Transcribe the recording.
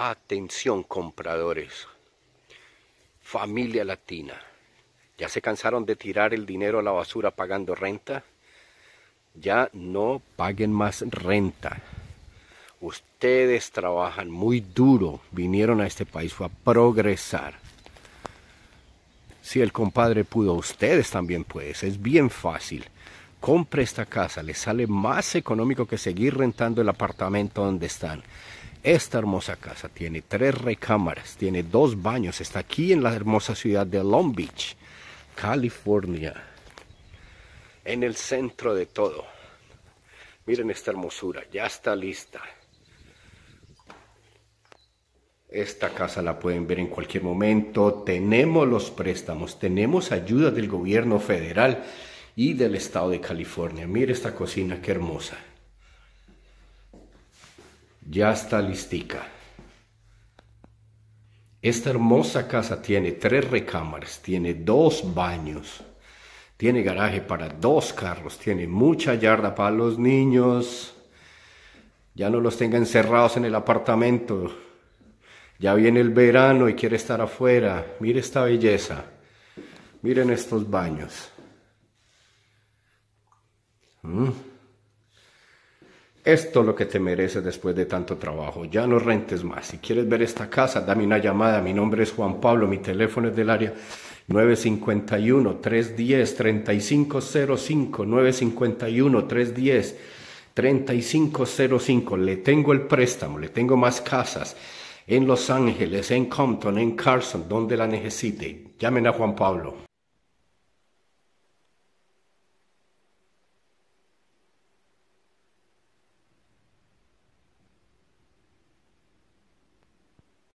Atención compradores, familia latina, ¿ya se cansaron de tirar el dinero a la basura pagando renta? Ya no paguen más renta. Ustedes trabajan muy duro, vinieron a este país fue a progresar. Si el compadre pudo, ustedes también pueden, es bien fácil. Compre esta casa, le sale más económico que seguir rentando el apartamento donde están. Esta hermosa casa tiene tres recámaras, tiene dos baños, está aquí en la hermosa ciudad de Long Beach, California, en el centro de todo. Miren esta hermosura, ya está lista. Esta casa la pueden ver en cualquier momento. Tenemos los préstamos, tenemos ayuda del gobierno federal y del estado de California. Mire esta cocina, qué hermosa ya está listica. Esta hermosa casa tiene tres recámaras, tiene dos baños, tiene garaje para dos carros, tiene mucha yarda para los niños. Ya no los tenga encerrados en el apartamento. Ya viene el verano y quiere estar afuera. Mire esta belleza. Miren estos baños. ¿Mm? Esto es lo que te mereces después de tanto trabajo. Ya no rentes más. Si quieres ver esta casa, dame una llamada. Mi nombre es Juan Pablo. Mi teléfono es del área 951-310-3505. 951-310-3505. Le tengo el préstamo. Le tengo más casas en Los Ángeles, en Compton, en Carson, donde la necesite. Llamen a Juan Pablo.